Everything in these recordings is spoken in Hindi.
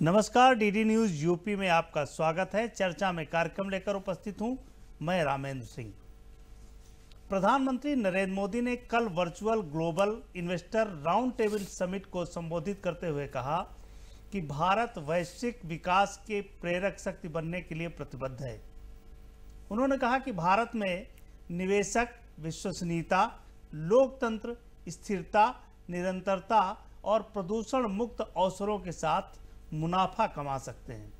नमस्कार, डीडी न्यूज़, यूपी में आपका स्वागत है। चर्चा में कार्यक्रम लेकर उपस्थित हूँ मैं रामेंद्र सिंह। प्रधानमंत्री नरेंद्र मोदी ने कल virtual global investor round table summit को संबोधित करते हुए कहा कि भारत वैश्विक विकास के प्रेरक शक्ति बनने के लिए प्रतिबद्ध है। उन्होंने कहा कि भारत में निवेशक, विश्वसनीयता, लोकतंत्र, स्थिरता, निरंतरता और प्रदूषण मुक्त अवसरों के साथ मुनाफा कमा सकते हैं।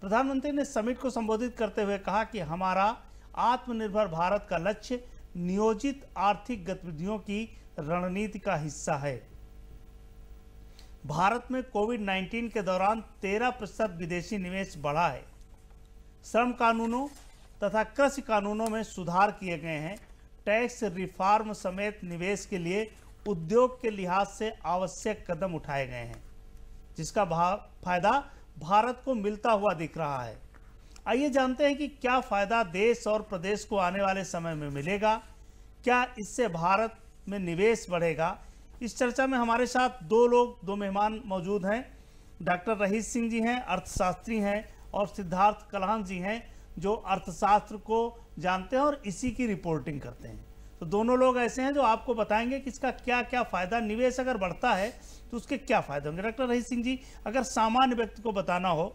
प्रधानमंत्री ने समिट को संबोधित करते हुए कहा कि हमारा आत्मनिर्भर भारत का लक्ष्य नियोजित आर्थिक गतिविधियों की रणनीति का हिस्सा है। भारत में कोविड 19 के दौरान 13 प्रतिशत विदेशी निवेश बढ़ा है। श्रम कानूनों तथा कृषि कानूनों में सुधार किए गए हैं। टैक्स रिफॉर्म समेत निवेश के लिए उद्योग के लिहाज से आवश्यक कदम उठाए गए हैं। जिसका भाव फ़ायदा भारत को मिलता हुआ दिख रहा है। आइए जानते हैं कि क्या फ़ायदा देश और प्रदेश को आने वाले समय में मिलेगा? क्या इससे भारत में निवेश बढ़ेगा? इस चर्चा में हमारे साथ दो लोग, दो मेहमान मौजूद हैं। डॉक्टर रहीस सिंह जी हैं, अर्थशास्त्री हैं और सिद्धार्थ कलान जी हैं, जो अर्थशास्त्र को जानते हैं और इसी की रिपोर्टिंग करते हैं। तो दोनों लोग ऐसे हैं जो आपको बताएँगे कि इसका क्या क्या फ़ायदा निवेश अगर बढ़ता है तो उसके क्या फ़ायदे होंगे डॉक्टर रही सिंह जी अगर सामान्य व्यक्ति को बताना हो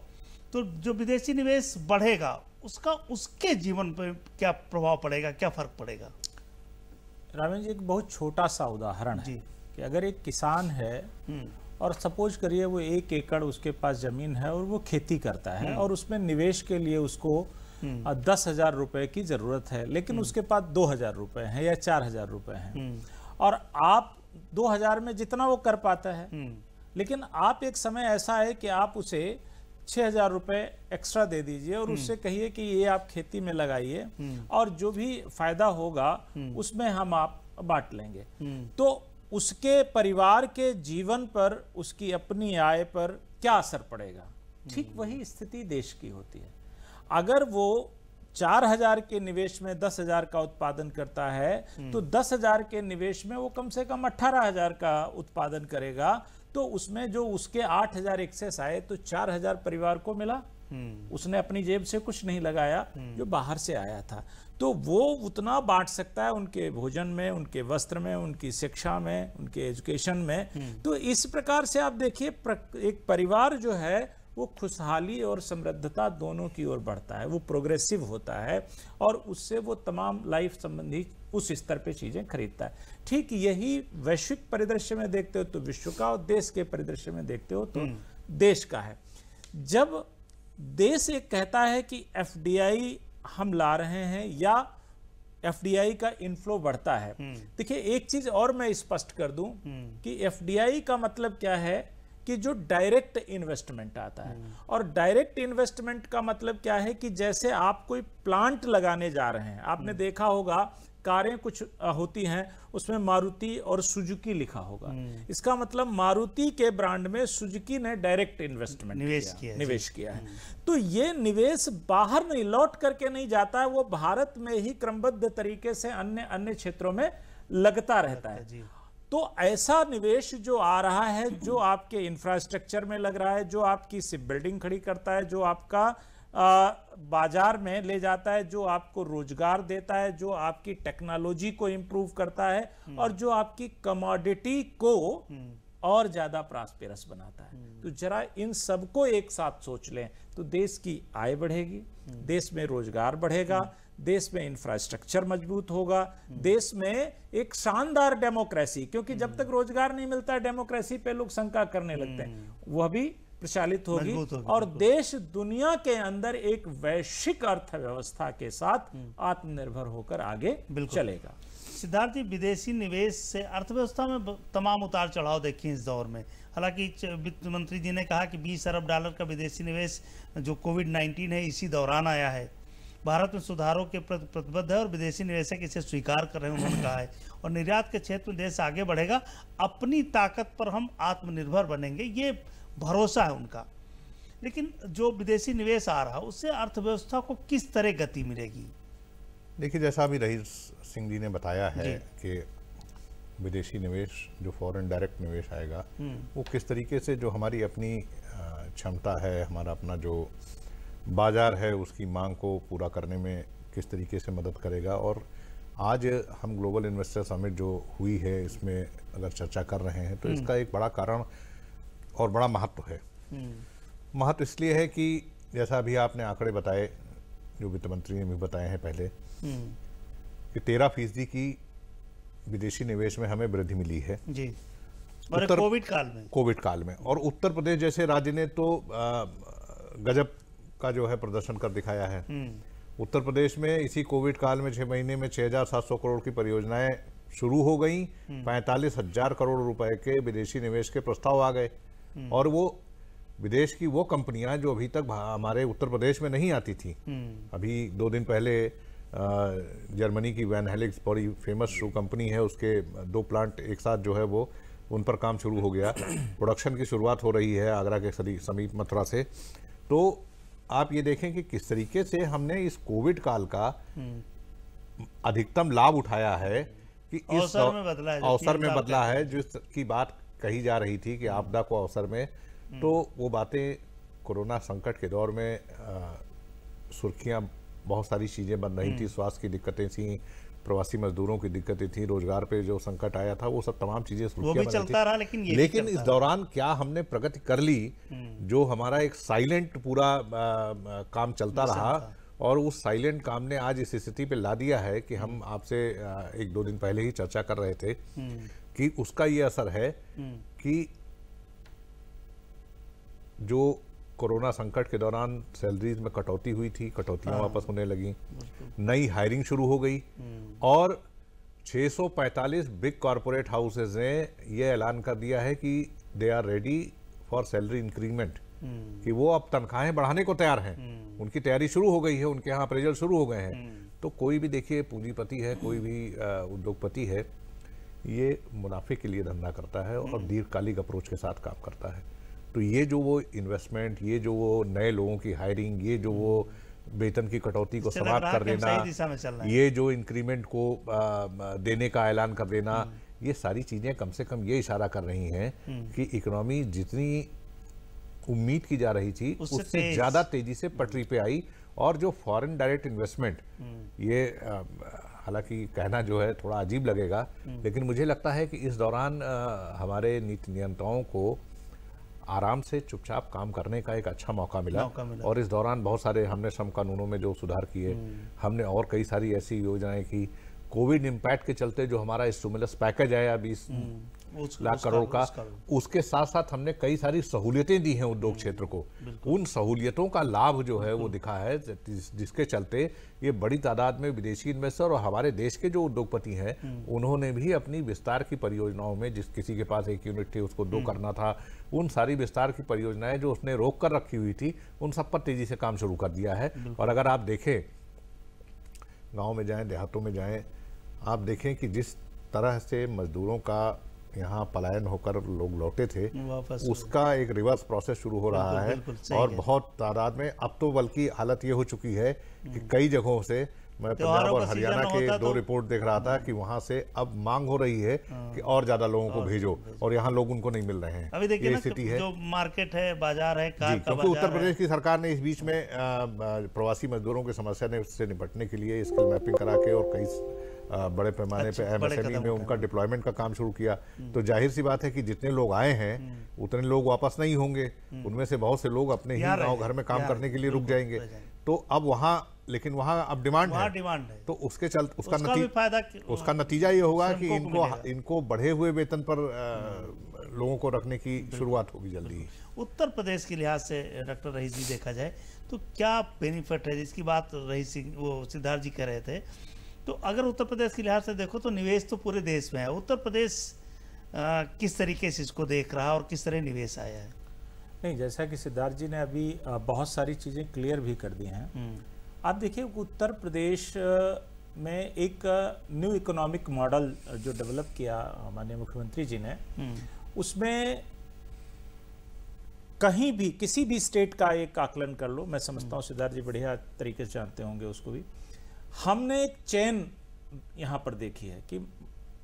तो जो विदेशी निवेश बढ़ेगा उसका उसके जीवन पर क्या प्रभाव पड़ेगा क्या फ़र्क पड़ेगा रामेश जी एक बहुत छोटा सा उदाहरण है कि अगर एक किसान है हम्म। और सपोज़ करिए वो एक एकड़ उसके पास ज़मीन है और वो खेती करता है हम्म। और उसमें निवेश के लिए उसको। दस हज़ार रुपए की ज़रूरत है लेकिन उसके पास दो हज़ार रुपए है या चार हज़ार रुपए है। और आप दो हज़ार में जितना वो कर पाता है हम्म। लेकिन आप एक समय ऐसा है कि आप उसे छह हज़ार रुपए एक्स्ट्रा दे दीजिए और हम्म। उससे कहिए कि ये आप खेती में लगाइए हम्म। और जो भी फ़ायदा होगा उसमें हम आप बांट लेंगे। तो उसके परिवार के जीवन पर उसकी अपनी आय पर क्या असर पड़ेगा? ठीक वही स्थिति देश की होती है। अगर वो चार हज़ार के निवेश में दस हज़ार का उत्पादन करता है हम्म। तो दस हज़ार के निवेश में वो कम से कम अट्ठारह हज़ार का उत्पादन करेगा तो उसमें जो उसके आठ हज़ार एक्सेस आए तो चार हज़ार परिवार को मिला हम्म। उसने अपनी जेब से कुछ नहीं लगाया हम्म। जो बाहर से आया था तो वो उतना बांट सकता है उनके भोजन में उनके वस्त्र में उनकी शिक्षा में उनके एजुकेशन में तो इस प्रकार से आप देखिए एक परिवार जो है वो खुशहाली और समृद्धता दोनों की ओर बढ़ता है वो प्रोग्रेसिव होता है और उससे वो तमाम लाइफ संबंधी उस स्तर पे चीज़ें खरीदता है ठीक यही वैश्विक परिदृश्य में देखते हो तो विश्व का और देश के परिदृश्य में देखते हो तो हम्म। देश का है जब देश एक कहता है कि एफडीआई हम ला रहे हैं या एफडीआई का इनफ्लो बढ़ता है हम्म। देखिए एक चीज़ और मैं स्पष्ट कर दूँ हम्म। कि एफडीआई का मतलब क्या है कि जो डायरेक्ट इन्वेस्टमेंट आता है हम्म। और डायरेक्ट इन्वेस्टमेंट का मतलब क्या है कि जैसे आप कोई प्लांट लगाने जा रहे हैं आपने हम्म। देखा होगा कारें कुछ होती हैं उसमें मारुति और सुजुकी लिखा होगा हम्म। इसका मतलब मारुति के ब्रांड में सुजुकी ने डायरेक्ट इन्वेस्टमेंट निवेश किया, किया निवेश किया है तो ये निवेश बाहर नहीं लौट करके नहीं जाता है वो भारत में ही क्रमबद्ध तरीके से अन्य अन्य क्षेत्रों में लगता रहता है तो ऐसा निवेश जो आ रहा है जो आपके इंफ्रास्ट्रक्चर में लग रहा है जो आपकी सिप बिल्डिंग खड़ी करता है जो आपका आ, बाज़ार में ले जाता है जो आपको रोज़गार देता है जो आपकी टेक्नोलॉजी को इंप्रूव करता है हम्म। और जो आपकी कमोडिटी को हम्म। और ज़्यादा प्रास्पेरस बनाता है हम्म। तो जरा इन सबको एक साथ सोच लें तो देश की आय बढ़ेगी देश में रोज़गार बढ़ेगा देश में इंफ्रास्ट्रक्चर मज़बूत होगा देश में एक शानदार डेमोक्रेसी क्योंकि जब तक रोज़गार नहीं मिलता डेमोक्रेसी पे लोग शंका करने लगते हैं। हम्म। वह भी प्रचालित होगी। और देश दुनिया के अंदर एक वैश्विक अर्थव्यवस्था के साथ हम्म। आत्मनिर्भर होकर आगे चलेगा। सिद्धार्थ जी विदेशी निवेश से अर्थव्यवस्था में तमाम उतार चढ़ाव देखिए इस दौर में। हालाँकि वित्त मंत्री जी ने कहा कि 20 अरब डॉलर का विदेशी निवेश जो कोविड 19 है इसी दौरान आया है। भारत में सुधारों के प्रति प्रतिबद्ध है और विदेशी निवेशक इसे स्वीकार कर रहे हैं उन्होंने कहा है। और निर्यात के क्षेत्र में देश आगे बढ़ेगा अपनी ताकत पर हम आत्मनिर्भर बनेंगे ये भरोसा है उनका। लेकिन जो विदेशी निवेश आ रहा है उससे अर्थव्यवस्था को किस तरह गति मिलेगी? देखिए जैसा अभी रही सिंह जी ने बताया है कि विदेशी निवेश जो फॉरेन डायरेक्ट निवेश आएगा हम्म। वो किस तरीके से जो हमारी अपनी क्षमता है हमारा अपना जो बाज़ार है उसकी मांग को पूरा करने में किस तरीके से मदद करेगा? और आज हम ग्लोबल इन्वेस्टर समिट जो हुई है इसमें अगर चर्चा कर रहे हैं तो इसका एक बड़ा कारण और बड़ा महत्व है। हम्म, महत्व इसलिए है कि जैसा अभी आपने आंकड़े बताए जो वित्त मंत्री ने भी बताए हैं पहले हम्म, कि तेरह फ़ीसदी की विदेशी निवेश में हमें वृद्धि मिली है। जी। और कोविड काल में। कोविड काल में। और उत्तर प्रदेश जैसे राज्य ने तो गजब का जो है प्रदर्शन कर दिखाया है। हम्म, उत्तर प्रदेश में इसी कोविड काल में छह महीने में 6,700 करोड़ की परियोजनाएँ शुरू हो गई। पैंतालीस हज़ार करोड़ रुपए के विदेशी निवेश के प्रस्ताव आ गए। और वो विदेश की वो कंपनियाँ जो अभी तक हमारे उत्तर प्रदेश में नहीं आती थी। हम्म, अभी दो दिन पहले जर्मनी की वैन हेलिक्स बड़ी फ़ेमस शू कंपनी है उसके दो प्लांट एक साथ जो है वो उन पर काम शुरू हो गया। प्रोडक्शन की शुरुआत हो रही है आगरा के समीप मथुरा से। तो आप ये देखें कि किस तरीके से हमने इस कोविड काल का अधिकतम लाभ उठाया है कि इस अवसर में बदला है, अवसर में बदला है जिस की बात कही जा रही थी कि आपदा को अवसर में। तो वो बातें कोरोना संकट के दौर में सुर्खियाँ बहुत सारी चीज़ें बन रही थी स्वास्थ्य की दिक्कतें थी प्रवासी मजदूरों की दिक्कतें थी रोज़गार पे जो संकट आया था वो सब तमाम चीज़ें वो भी चलता थी। रहा लेकिन ये लेकिन इस दौरान क्या हमने प्रगति कर ली जो हमारा एक साइलेंट पूरा अ, अ, काम चलता रहा और उस साइलेंट काम ने आज इस स्थिति पे ला दिया है कि हम आपसे एक दो दिन पहले ही चर्चा कर रहे थे कि उसका ये असर है कि जो कोरोना संकट के दौरान सैलरीज में कटौती हुई थी कटौतियाँ वापस होने लगी। नई हायरिंग शुरू हो गई और 645 बिग कॉरपोरेट हाउसेज ने यह ऐलान कर दिया है कि they are ready for salary increment कि वो अब तनख्वाहें बढ़ाने को तैयार हैं। उनकी तैयारी शुरू हो गई है उनके यहाँ अप्रेजल शुरू हो गए हैं। तो कोई भी देखिए पूंजीपति है कोई भी उद्योगपति है ये मुनाफे के लिए धंधा करता है और दीर्घकालिक अप्रोच के साथ काम करता है। तो ये जो वो इन्वेस्टमेंट ये जो वो नए लोगों की हायरिंग ये जो वो वेतन की कटौती को समाप्त कर देना। ये जो इंक्रीमेंट को देने का ऐलान कर देना ये सारी चीज़ें कम से कम ये इशारा कर रही हैं कि इकोनॉमी जितनी उम्मीद की जा रही थी उससे उससे। ज़्यादा तेज़ी से पटरी पे आई और जो फॉरेन डायरेक्ट इन्वेस्टमेंट ये हालाँकि कहना जो है थोड़ा अजीब लगेगा लेकिन मुझे लगता है कि इस दौरान आ, हमारे नीति नियंताओं को आराम से चुपचाप काम करने का एक अच्छा मौका मिला, मौका मिला। और इस दौरान बहुत सारे हमने श्रम कानूनों में जो सुधार किए हमने और कई सारी ऐसी योजनाएँ की। कोविड इम्पैक्ट के चलते जो हमारा स्टिमुलस पैकेज आया बीस लाख करोड़ का उसके साथ साथ हमने कई सारी सहूलियतें दी हैं उद्योग क्षेत्र को। उन सहूलियतों का लाभ जो है वो दिखा है जिस- जिसके चलते ये बड़ी तादाद में विदेशी इन्वेस्टर और हमारे देश के जो उद्योगपति हैं उन्होंने भी अपनी विस्तार की परियोजनाओं में जिस किसी के पास एक यूनिट थी उसको दो करना था उन सारी विस्तार की परियोजनाएँ जो उसने रोक कर रखी हुई थी उन सब पर तेज़ी से काम शुरू कर दिया है। और अगर आप देखें गाँव में जाएँ देहातों में जाएँ आप देखें कि जिस तरह से मजदूरों का यहाँ पलायन होकर लोग लौटे थे उसका एक रिवर्स प्रोसेस शुरू हो रहा है। और बहुत तादाद में अब तो बल्कि हालत ये हो चुकी है कि कई जगहों से मैं पंजाब और हरियाणा के दो तो- रिपोर्ट देख रहा था कि वहाँ से अब मांग हो रही है कि और ज़्यादा लोगों को भेजो और यहाँ लोग उनको नहीं मिल रहे हैं। अभी देखिए स्थिति है। जो मार्केट है बाज़ार है कार का क्योंकि उत्तर प्रदेश की सरकार ने इस बीच में प्रवासी मजदूरों की समस्या ने उससे निपटने के लिए स्किल मैपिंग करा के और कई बड़े पैमाने पे एमएसएमई में उनका डिप्लॉयमेंट का काम शुरू किया। तो ज़ाहिर सी बात है कि जितने लोग आए हैं उतने लोग वापस नहीं होंगे। उनमें से बहुत से लोग अपने ही गाँव घर में काम करने के लिए रुक जाएँगे। तो अब वहाँ लेकिन वहाँ अब डिमांड है। डिमांड है। तो उसके चल उसका उसका भी नतीजा फ़ायदा कि- उसका नतीजा ये होगा कि इनको इनको बढ़े हुए वेतन पर अ, लोगों को रखने की शुरुआत होगी जल्दी उत्तर प्रदेश के लिहाज से डॉक्टर रही जी देखा जाए तो क्या बेनिफिट है? जिसकी बात रईस सिंह वो सिद्धार्थ जी कह रहे थे। तो अगर उत्तर प्रदेश के लिहाज से देखो तो निवेश तो पूरे देश में है। उत्तर प्रदेश किस तरीके से इसको देख रहा है और किस तरह निवेश आया है? नहीं जैसा कि सिद्धार्थ जी ने अभी बहुत सारी चीज़ें क्लियर भी कर दी हैं। हम्म, आप देखिए उत्तर प्रदेश में एक न्यू इकोनॉमिक मॉडल जो डेवलप किया माननीय मुख्यमंत्री जी ने हम्म, उसमें कहीं भी किसी भी स्टेट का एक आकलन कर लो मैं समझता हूँ सिद्धार्थ जी बढ़िया तरीके से जानते होंगे उसको भी। हमने एक चैन यहाँ पर देखी है कि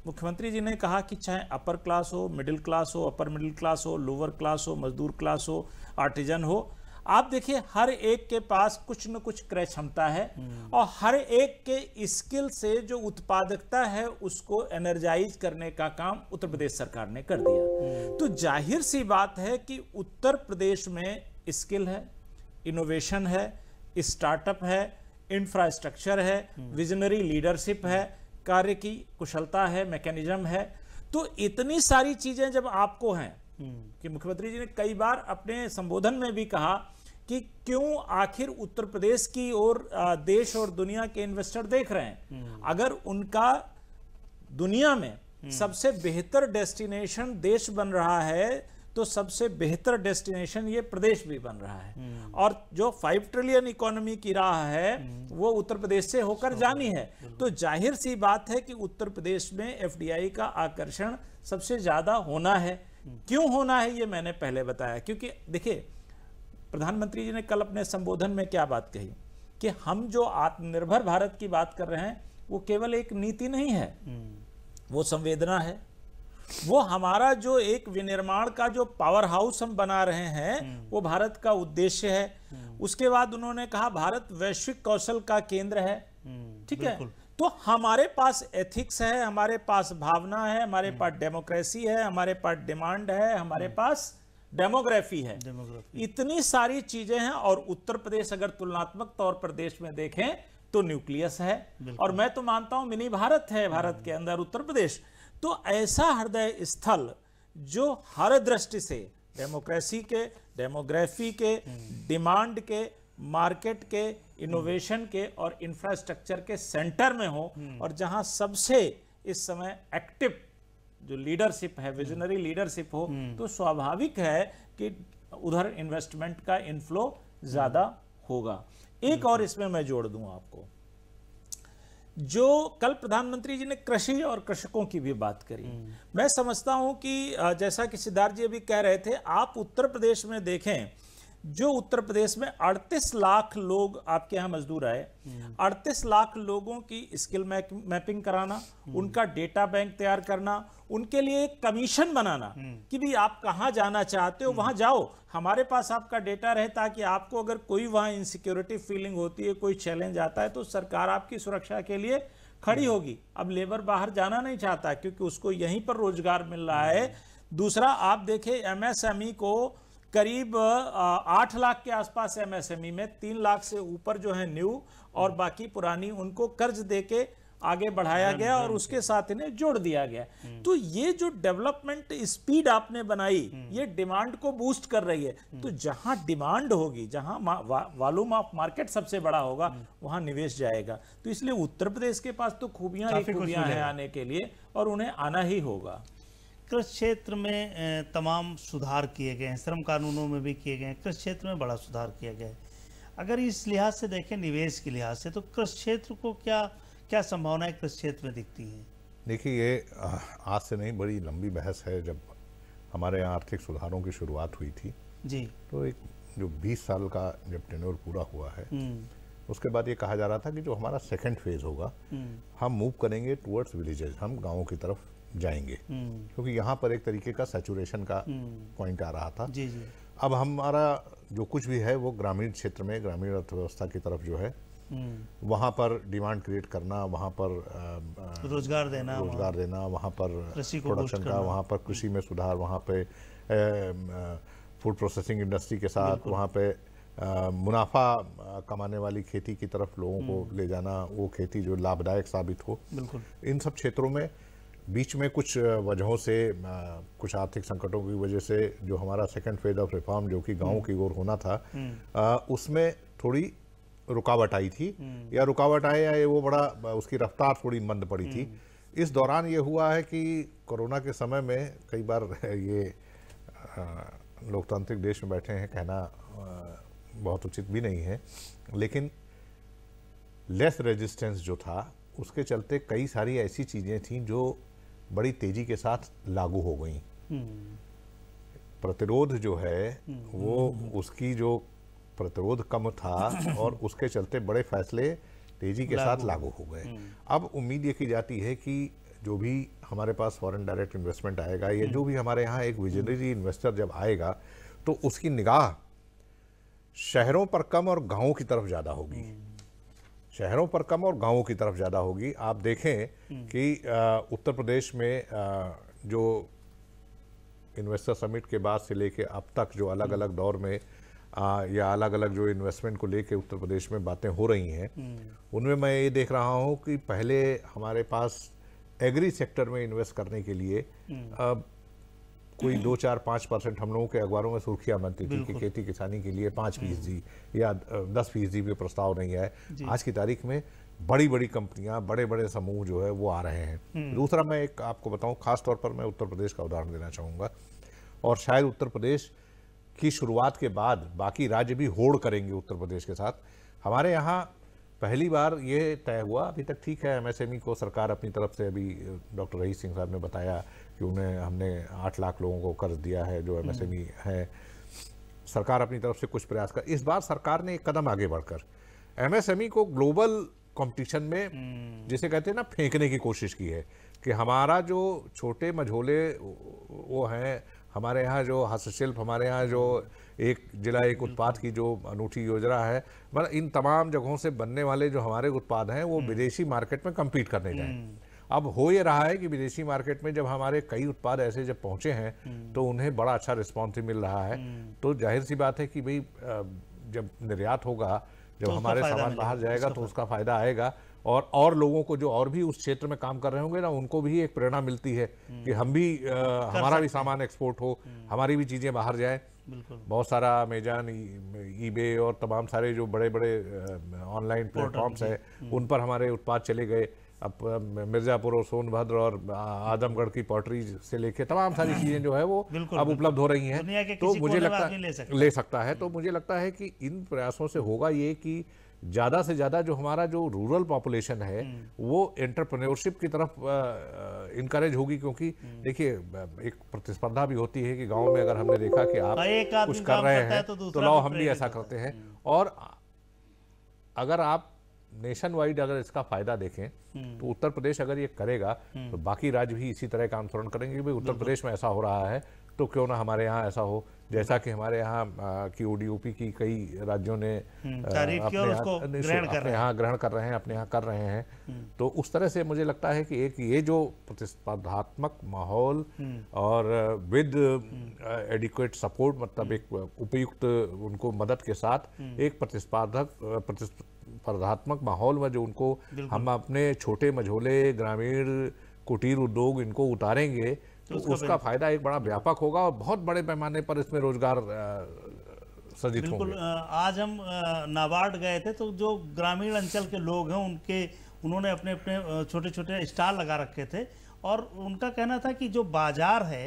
मुख्यमंत्री जी ने कहा कि चाहे अपर क्लास हो मिडिल क्लास हो अपर मिडिल क्लास हो लोअर क्लास हो मजदूर क्लास हो आर्टिजन हो आप देखिए हर एक के पास कुछ न कुछ क्रय क्षमता है और हर एक के स्किल से जो उत्पादकता है उसको एनर्जाइज करने का काम उत्तर प्रदेश सरकार ने कर दिया। तो ज़ाहिर सी बात है कि उत्तर प्रदेश में स्किल है इनोवेशन है स्टार्टअप है इंफ्रास्ट्रक्चर है विजनरी लीडरशिप है कार्य की कुशलता है मैकेनिज्म है। तो इतनी सारी चीज़ें जब आपको हैं कि मुख्यमंत्री जी ने कई बार अपने संबोधन में भी कहा कि क्यों आखिर उत्तर प्रदेश की ओर देश और दुनिया के इन्वेस्टर देख रहे हैं? अगर उनका दुनिया में सबसे बेहतर डेस्टिनेशन देश बन रहा है तो सबसे बेहतर डेस्टिनेशन ये प्रदेश भी बन रहा है। और जो फाइव ट्रिलियन इकोनॉमी की राह है वो उत्तर प्रदेश से होकर जानी है। तो ज़ाहिर सी बात है कि उत्तर प्रदेश में एफडीआई का आकर्षण सबसे ज़्यादा होना है। क्यों होना है ये मैंने पहले बताया? क्योंकि देखिए प्रधानमंत्री जी ने कल अपने संबोधन में क्या बात कही? कि हम जो आत्मनिर्भर भारत की बात कर रहे हैं वो केवल एक नीति नहीं है। वो संवेदना है। वो हमारा जो एक विनिर्माण का जो पावर हाउस हम बना रहे हैं वो भारत का उद्देश्य है। उसके बाद उन्होंने कहा भारत वैश्विक कौशल का केंद्र है। ठीक है? तो हमारे पास एथिक्स है हमारे पास भावना है हमारे हम्म। पास डेमोक्रेसी है हमारे पास डिमांड है हमारे हम्म। पास डेमोग्राफी है डेमोग्राफी इतनी सारी चीज़ें हैं और उत्तर प्रदेश अगर तुलनात्मक तौर पर देश में देखें तो न्यूक्लियस है और मैं तो मानता हूँ मिनी भारत है भारत हम्म। के अंदर उत्तर प्रदेश तो ऐसा हृदय स्थल जो हर दृष्टि से डेमोक्रेसी के डेमोग्राफी के डिमांड के मार्केट के इनोवेशन के और इंफ्रास्ट्रक्चर के सेंटर में हो और जहाँ सबसे इस समय एक्टिव जो लीडरशिप है विजनरी लीडरशिप हो तो स्वाभाविक है कि उधर इन्वेस्टमेंट का इनफ्लो ज़्यादा होगा। एक और इसमें मैं जोड़ दूँ आपको। जो कल प्रधानमंत्री जी ने कृषि और कृषकों की भी बात करी। मैं समझता हूँ कि जैसा कि सिद्धार्थ जी अभी कह रहे थे आप उत्तर प्रदेश में देखें जो उत्तर प्रदेश में 38 लाख लोग आपके यहाँ मजदूर आए 38 लाख लोगों की स्किल मैपिंग कराना, उनका डेटा बैंक तैयार करना, उनके लिए एक कमीशन बनाना कि भी आप कहाँ जाना चाहते हो, वहाँ जाओ। हमारे पास आपका डेटा रहे ताकि आपको अगर कोई वहाँ इनसिक्योरिटी फीलिंग होती है, कोई चैलेंज आता है तो सरकार आपकी सुरक्षा के लिए खड़ी होगी। अब लेबर बाहर जाना नहीं चाहता, क्योंकि उसको यहीं पर रोज़गार मिल रहा है। दूसरा, आप देखें एमएसएमई को करीब आठ लाख के आसपास एमएसएमई में तीन लाख से ऊपर जो है न्यू और बाकी पुरानी उनको कर्ज देके आगे बढ़ाया गया और उसके साथ इन्हें जोड़ दिया गया। हम्म। तो ये जो डेवलपमेंट स्पीड आपने बनाई हम्म। ये डिमांड को बूस्ट कर रही है। तो हम्म। जहाँ डिमांड होगी जहाँ वॉल्यूम ऑफ़ मार्केट सबसे बड़ा होगा वहाँ निवेश जाएगा। तो इसलिए उत्तर प्रदेश के पास तो खूबियाँ ही खूबियाँ हैं आने के लिए और उन्हें आना ही होगा। कृषि क्षेत्र में तमाम सुधार किए गए हैं। श्रम कानूनों में भी किए गए हैं। कृषि क्षेत्र में बड़ा सुधार किया गया है। अगर इस लिहाज से देखें निवेश के लिहाज से तो कृषि क्षेत्र को क्या क्या संभावनाएँ कृषि क्षेत्र में दिखती हैं? देखिए ये आज से नहीं बड़ी लंबी बहस है। जब हमारे यहाँ आर्थिक सुधारों की शुरुआत हुई थी जी। तो एक जो 20 साल का जब टेन्योर पूरा हुआ है हम्म। उसके बाद ये कहा जा रहा था कि जो हमारा सेकंड फ़ेज़ होगा हम्म। हम मूव करेंगे टुवर्ड्स विलेजेस हम गाँव की तरफ़ जाएँगे। हम्म। क्योंकि यहाँ पर एक तरीके का सेचुरेशन का पॉइंट हम्म। आ रहा था। जी जी। अब हमारा जो कुछ भी है वो ग्रामीण क्षेत्र में ग्रामीण अर्थव्यवस्था की तरफ़ जो है हम्म। वहाँ पर डिमांड क्रिएट करना वहाँ पर रोज़गार देना रोज़गार देना वहाँ पर प्रोडक्शन का वहाँ पर कृषि में सुधार वहाँ पे फ़ूड प्रोसेसिंग इंडस्ट्री के साथ वहाँ पे मुनाफा कमाने वाली खेती की तरफ़ लोगों को ले जाना वो खेती जो लाभदायक साबित हो। बिल्कुल। इन सब क्षेत्रों में बीच में कुछ वजहों से कुछ आर्थिक संकटों की वजह से जो हमारा सेकंड फ़ेज़ ऑफ़ रिफॉर्म जो कि गाँव हम्म। की ओर होना था हम्म। उसमें थोड़ी रुकावट आई थी हम्म। या रुकावट आए या वो बड़ा उसकी रफ्तार थोड़ी मंद पड़ी थी इस दौरान ये हुआ है कि कोरोना के समय में कई बार ये लोकतांत्रिक देश में बैठे हैं कहना बहुत उचित भी नहीं है लेकिन लेस रेजिस्टेंस जो था उसके चलते कई सारी ऐसी चीज़ें थीं जो बड़ी तेज़ी के साथ लागू हो गई। प्रतिरोध जो है वो उसकी जो प्रतिरोध कम था और उसके चलते बड़े फैसले तेज़ी के साथ लागू। हो गए। हम्म। अब उम्मीद ये की जाती है कि जो भी हमारे पास फॉरेन डायरेक्ट इन्वेस्टमेंट आएगा या जो भी हमारे यहाँ एक विजनरी इन्वेस्टर जब आएगा तो उसकी निगाह शहरों पर कम और गाँवों की तरफ़ ज़्यादा होगी। शहरों पर कम और गाँवों की तरफ़ ज़्यादा होगी। आप देखें कि उत्तर प्रदेश में जो इन्वेस्टर समिट के बाद से लेके अब तक जो अलग अलग दौर में आ, या अलग अलग जो इन्वेस्टमेंट को लेके उत्तर प्रदेश में बातें हो रही हैं उनमें मैं ये देख रहा हूँ कि पहले हमारे पास एग्री सेक्टर में इन्वेस्ट करने के लिए अब कोई दो चार पाँच परसेंट हम लोगों के अखबारों में सुर्खियाँ बनती थी कि खेती किसानी के लिए पाँच फ़ीसदी या दस फ़ीसदी भी प्रस्ताव नहीं है आज की तारीख में बड़ी बड़ी कंपनियाँ बड़े बड़े समूह जो है वो आ रहे हैं। हम्म। दूसरा मैं एक आपको बताऊँ खास तौर पर मैं उत्तर प्रदेश का उदाहरण देना चाहूँगा। और शायद उत्तर प्रदेश की शुरुआत के बाद बाकी राज्य भी होड़ करेंगे उत्तर प्रदेश के साथ। हमारे यहाँ पहली बार ये तय हुआ अभी तक ठीक है एमएसएमई को सरकार अपनी तरफ़ से अभी डॉक्टर रही सिंह साहब ने बताया कि उन्हें हमने आठ लाख लोगों को कर्ज दिया है जो एमएसएमई है सरकार अपनी तरफ़ से कुछ प्रयास कर इस बार सरकार ने एक कदम आगे बढ़कर एमएसएमई को ग्लोबल कंपटीशन में हम्म। जिसे कहते हैं ना फेंकने की कोशिश की है कि हमारा जो छोटे मझोले वो हैं हमारे यहाँ जो हस्तशिल्प हमारे यहाँ जो एक जिला एक उत्पाद की जो अनूठी योजना है मतलब इन तमाम जगहों से बनने वाले जो हमारे उत्पाद हैं वो हम्म। विदेशी मार्केट में कम्पीट करने जाएँ हम्म। अब हो ये रहा है कि विदेशी मार्केट में जब हमारे कई उत्पाद ऐसे जब पहुँचे हैं हम्म। तो उन्हें बड़ा अच्छा रिस्पॉन्स मिल रहा है। तो ज़ाहिर सी बात है कि भाई जब निर्यात होगा जब तो हमारे सामान बाहर जाएगा तो उसका फ़ायदा आएगा। और और लोगों को जो और भी उस क्षेत्र में काम कर रहे होंगे ना उनको भी एक प्रेरणा मिलती है कि हम भी आ, हमारा भी सामान एक्सपोर्ट हो हमारी भी चीज़ें बाहर जाए। बहुत सारा अमेजन ईबे और तमाम सारे जो बड़े बड़े ऑनलाइन प्लेटफॉर्म्स है उन पर हमारे उत्पाद चले गए। अब मिर्जापुर और सोनभद्र और आदमगढ़ की पॉटरी से लेके तमाम सारी चीज़ें जो है वो अब उपलब्ध हो रही हैं तो मुझे लगता है ले सकता, ले सकता है तो मुझे लगता है कि इन प्रयासों से होगा ये कि ज़्यादा से ज़्यादा जो हमारा जो रूरल पॉपुलेशन है हम्म। वो एंटरप्रेन्योरशिप की तरफ़ इनकरेज होगी क्योंकि हम्म। देखिए एक प्रतिस्पर्धा भी होती है कि गाँव में अगर हमने देखा कि आप कुछ कर रहे हैं तो, तो लाओ हम भी ऐसा करते हैं हम्म। और अगर आप नेशन वाइड अगर इसका फ़ायदा देखें तो उत्तर प्रदेश अगर ये करेगा तो बाकी राज्य भी इसी तरह का अनुसरण करेंगे भाई उत्तर प्रदेश में ऐसा हो रहा है तो क्यों ना हमारे यहाँ ऐसा हो? जैसा कि हमारे यहाँ की ओडीओपी की कई राज्यों ने हम्म, अपने यहाँ ग्रहण कर रहे हैं। अपने यहाँ कर रहे हैं। हम्म। तो उस तरह से मुझे लगता है कि एक ये जो प्रतिस्पर्धात्मक माहौल हम्म। और विद एडिक्वेट सपोर्ट मतलब एक उपयुक्त उनको मदद के साथ एक प्रतिस्पर्धक प्रतिस्पर्धात्मक माहौल में जो उनको हम अपने छोटे मझोले ग्रामीण कुटीर उद्योग इनको उतारेंगे तो, तो उसका फ़ायदा एक बड़ा व्यापक होगा और बहुत बड़े पैमाने पर इसमें रोज़गार सजित बिल्कुल आज हम नाबार्ड गए थे तो जो ग्रामीण अंचल के लोग हैं उनके उन्होंने अपने अपने छोटे छोटे स्टॉल लगा रखे थे और उनका कहना था कि जो बाज़ार है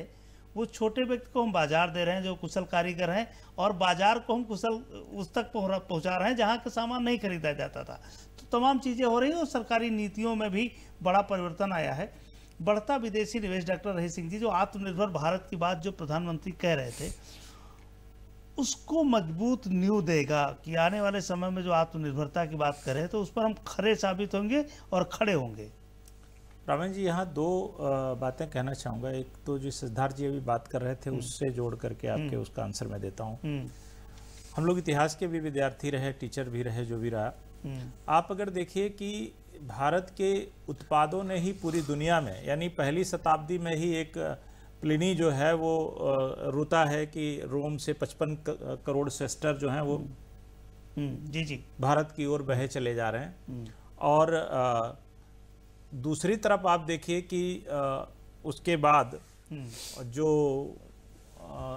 वो छोटे व्यक्ति को हम बाज़ार दे रहे हैं, जो कुशल कारीगर हैं, और बाज़ार को हम कुशल, उस तक पहुँचा रहे हैं, जहाँ का सामान नहीं खरीदा जाता था। तो तमाम चीज़ें हो रही हैं, और सरकारी नीतियों में भी बड़ा परिवर्तन आया है। बढ़ता विदेशी निवेश, डॉक्टर रही सिंह जी, जो आत्मनिर्भर भारत की बात जो प्रधानमंत्री कह रहे थे, उसको मज़बूत न्यू देगा कि आने वाले समय में जो आत्मनिर्भरता की बात करें तो उस पर हम खड़े साबित होंगे और खड़े होंगे। रावण जी यहाँ दो बातें कहना चाहूँगा एक तो जो सिद्धार्थ जी अभी बात कर रहे थे हम्म। उससे जोड़ करके आपके हम्म। उसका आंसर मैं देता हूँ हम्म। हम लोग इतिहास के भी विद्यार्थी रहे टीचर भी रहे जो भी रहा आप अगर देखिए कि भारत के उत्पादों ने ही पूरी दुनिया में यानी पहली शताब्दी में ही एक प्लिनी जो है वो रुता है कि रोम से 55 करोड़ सेस्टर जो हैं वो जी जी भारत की ओर बहे चले जा रहे हैं। और दूसरी तरफ़ आप देखिए कि उसके बाद हम्म। जो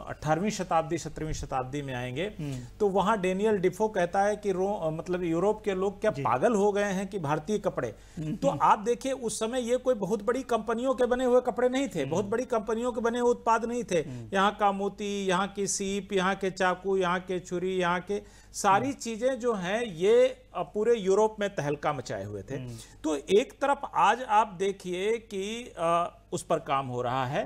अठारहवीं शताब्दी सत्रहवीं शताब्दी में आएँगे। हम्म। तो वहाँ डेनियल डिफो कहता है कि रो मतलब यूरोप के लोग क्या पागल हो गए हैं कि भारतीय कपड़े? हम्म, तो हम्म। आप देखिए उस समय ये कोई बहुत बड़ी कंपनियों के बने हुए कपड़े नहीं थे। बहुत बड़ी कंपनियों के बने हुए उत्पाद नहीं थे। यहाँ का मोती यहाँ की सीप यहाँ के चाकू यहाँ के छुरी यहाँ के सारी चीज़ें जो हैं ये पूरे यूरोप में तहलका मचाए हुए थे। तो एक तरफ़ आज आप देखिए कि उस पर काम हो रहा है।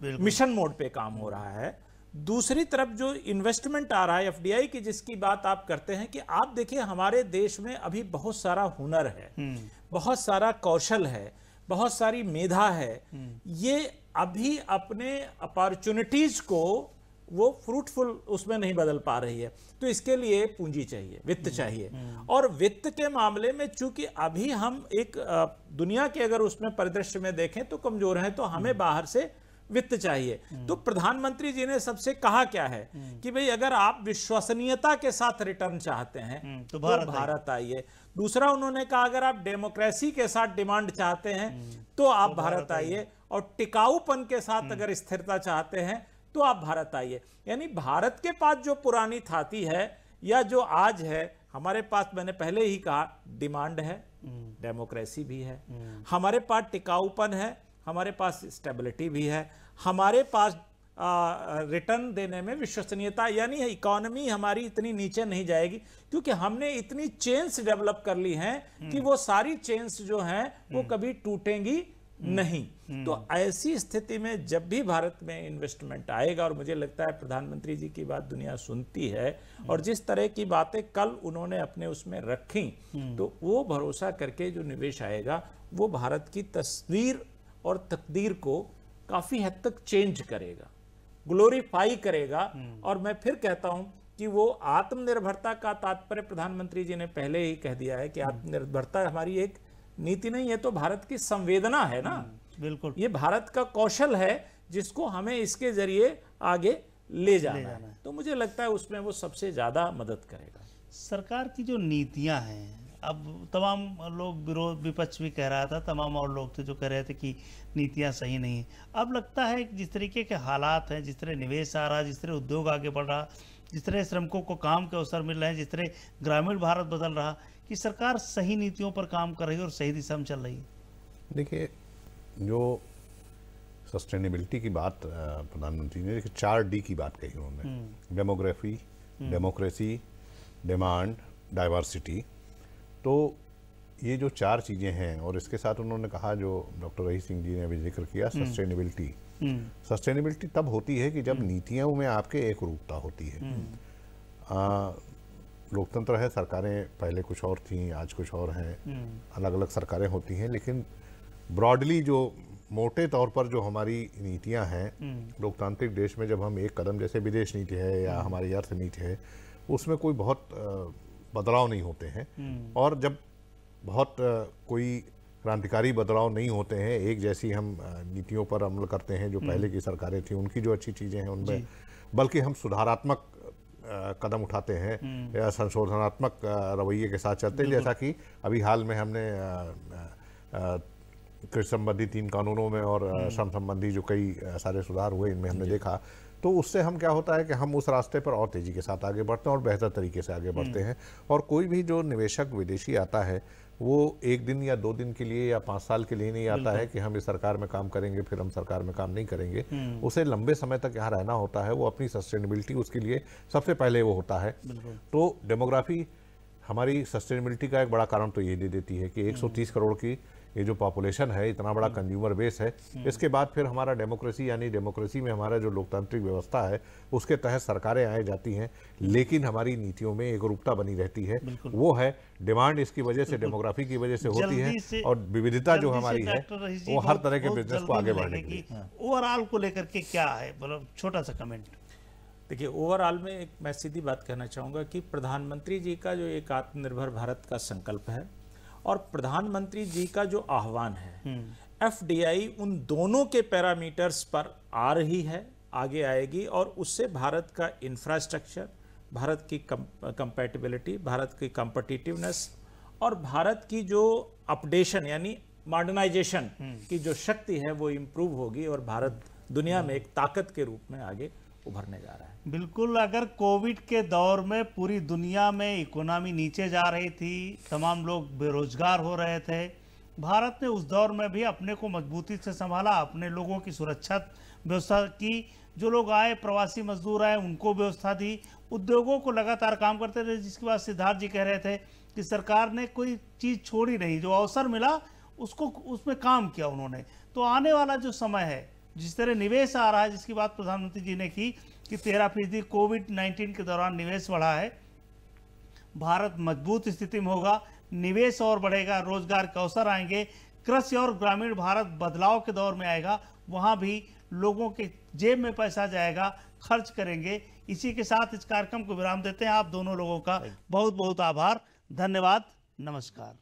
मिशन मोड पे काम हो रहा है। दूसरी तरफ़ जो इन्वेस्टमेंट आ रहा है एफडीआई की जिसकी बात आप करते हैं कि आप देखिए हमारे देश में अभी बहुत सारा हुनर है हम्म। बहुत सारा कौशल है बहुत सारी मेधा है। ये अभी अपने अपॉर्चुनिटीज़ को वो फ्रूटफुल उसमें नहीं बदल पा रही है। तो इसके लिए पूंजी चाहिए वित्त चाहिए। और वित्त के मामले में चूँकि अभी हम एक दुनिया के अगर उसमें परिदृश्य में देखें तो कमज़ोर हैं तो हमें बाहर से वित्त चाहिए। तो प्रधानमंत्री जी ने सबसे कहा क्या है कि भाई अगर आप विश्वसनीयता के साथ रिटर्न चाहते हैं हम्म, तो भारत, तो भारत आइए। दूसरा उन्होंने कहा अगर आप डेमोक्रेसी के साथ डिमांड चाहते हैं हम्म, तो आप तो भारत आइए। और टिकाऊपन के साथ हम्म। अगर स्थिरता चाहते हैं तो आप भारत आइए। यानी भारत के पास जो पुरानी थाती है या जो आज है हमारे पास मैंने पहले ही कहा डिमांड है डेमोक्रेसी भी है। हमारे पास टिकाऊपन है हमारे पास स्टेबिलिटी भी है हमारे पास रिटर्न देने में विश्वसनीयता यानी इकोनॉमी हमारी इतनी नीचे नहीं जाएगी क्योंकि हमने इतनी चेन्स डेवलप कर ली हैं कि हम्म। वो सारी चेन्स जो हैं वो हम्म। कभी टूटेंगी हम्म। नहीं तो ऐसी स्थिति में जब भी भारत में इन्वेस्टमेंट आएगा और मुझे लगता है प्रधानमंत्री जी की बात दुनिया सुनती है और जिस तरह की बातें कल उन्होंने अपने उसमें रखी तो वो भरोसा करके जो निवेश आएगा वो भारत की तस्वीर और तकदीर को काफ़ी हद तक चेंज करेगा ग्लोरीफाई करेगा हम्म। और मैं फिर कहता हूँ कि वो आत्मनिर्भरता का तात्पर्य प्रधानमंत्री जी ने पहले ही कह दिया है कि हम्म। आत्मनिर्भरता हमारी एक नीति नहीं है तो भारत की संवेदना है ना हम्म, बिल्कुल ये भारत का कौशल है जिसको हमें इसके ज़रिए आगे ले जाना, ले जाना है।, है तो मुझे लगता है उसमें वो सबसे ज़्यादा मदद करेगा सरकार की जो नीतियाँ हैं अब तमाम लोग विरोध विपक्ष भी कह रहा था तमाम और लोग थे जो कह रहे थे कि नीतियाँ सही नहीं अब लगता है कि जिस तरीके के हालात हैं जिस तरह निवेश आ रहा जिस तरह उद्योग आगे बढ़ रहा जिस तरह श्रमिकों को काम के अवसर मिल रहे हैं जिस तरह ग्रामीण भारत बदल रहा कि सरकार सही नीतियों पर काम कर रही है और सही दिशा में चल रही है। देखिए जो सस्टेनेबिलिटी की बात प्रधानमंत्री ने देखिए चार डी की बात कही उन्होंने। डेमोग्राफी डेमोक्रेसी डिमांड डाइवर्सिटी तो ये जो चार चीज़ें हैं और इसके साथ उन्होंने कहा जो डॉक्टर रही सिंह जी ने अभी ज़िक्र किया सस्टेनेबिलिटी हम्म। सस्टेनेबिलिटी हम्म। तब होती है कि जब हम्म। नीतियों में आपके एक रूपता होती है। लोकतंत्र है सरकारें पहले कुछ और थी आज कुछ और हैं। अलग अलग सरकारें होती हैं लेकिन ब्रॉडली जो मोटे तौर पर जो हमारी नीतियाँ हैं लोकतांत्रिक देश में जब हम एक कदम जैसे विदेश नीति है या हमारी अर्थ नीति है उसमें कोई बहुत बदलाव नहीं होते हैं। और जब बहुत कोई क्रांतिकारी बदलाव नहीं होते हैं एक जैसी हम नीतियों पर अमल करते हैं जो पहले की सरकारें थी उनकी जो अच्छी चीज़ें हैं उनमें बल्कि हम सुधारात्मक कदम उठाते हैं हम्म। या संशोधनात्मक रवैये के साथ चलते हैं। जैसा कि अभी हाल में हमने कृषि संबंधी तीन कानूनों में और हम्म। श्रम संबंधी जो कई सारे सुधार हुए इनमें हमने देखा। तो उससे हम क्या होता है कि हम उस रास्ते पर और तेज़ी के साथ आगे बढ़ते हैं और बेहतर तरीके से आगे बढ़ते हम्म। हैं। और कोई भी जो निवेशक विदेशी आता है वो एक दिन या दो दिन के लिए या पाँच साल के लिए नहीं आता है कि हम इस सरकार में काम करेंगे फिर हम सरकार में काम नहीं करेंगे। हम्म। उसे लंबे समय तक यहाँ रहना होता है वो अपनी सस्टेनेबिलिटी उसके लिए सबसे पहले वो होता है। तो डेमोग्राफी हमारी सस्टेनेबिलिटी का एक बड़ा कारण तो ये दे देती है कि 130 करोड़ की ये जो पॉपुलेशन है इतना बड़ा कंज्यूमर बेस है इसके बाद फिर हमारा डेमोक्रेसी यानी डेमोक्रेसी में हमारा जो लोकतांत्रिक व्यवस्था है उसके तहत सरकारें आए जाती हैं लेकिन हमारी नीतियों में एक रूपता बनी रहती है। वो है डिमांड इसकी वजह से डेमोग्राफी की वजह से होती है और विविधता जो हमारी है वो हर तरह के बिज़नेस को आगे बढ़ने की ओवरऑल को लेकर के क्या है? मतलब छोटा सा कमेंट देखिए ओवरऑल में एक मैं सीधी बात कहना चाहूँगा कि प्रधानमंत्री जी का जो एक आत्मनिर्भर भारत का संकल्प है और प्रधानमंत्री जी का जो आह्वान है एफडीआई उन दोनों के पैरामीटर्स पर आ रही है आगे आएगी और उससे भारत का इंफ्रास्ट्रक्चर भारत की कंपेटिबिलिटी भारत की कंपटिटिवनेस और भारत की जो अपडेशन यानी मॉडर्नाइजेशन की जो शक्ति है वो इम्प्रूव होगी और भारत दुनिया में एक ताकत के रूप में आगे उभरने जा रहा है। बिल्कुल, अगर कोविड के दौर में पूरी दुनिया में इकोनॉमी नीचे जा रही थी, तमाम लोग बेरोजगार हो रहे थे, भारत ने उस दौर में भी अपने को मजबूती से संभाला, अपने लोगों की सुरक्षा व्यवस्था की, जो लोग आए, प्रवासी मजदूर आए, उनको व्यवस्था दी, उद्योगों को लगातार काम करते रहे, जिसके बाद सिद्धार्थ जी कह रहे थे कि सरकार ने कोई चीज़ छोड़ी नहीं, जो अवसर मिला, उसको, उसमें काम किया उन्होंने। तो आने वाला जो समय है, जिस तरह निवेश आ रहा है, जिसकी बात प्रधानमंत्री जी ने की कि तेरह फ़ीसदी कोविड नाइन्टीन के दौरान निवेश बढ़ा है। भारत मज़बूत स्थिति में होगा निवेश और बढ़ेगा रोज़गार के अवसर आएँगे कृषि और ग्रामीण भारत बदलाव के दौर में आएगा वहाँ भी लोगों के जेब में पैसा जाएगा खर्च करेंगे। इसी के साथ इस कार्यक्रम को विराम देते हैं आप दोनों लोगों का बहुत बहुत आभार धन्यवाद नमस्कार।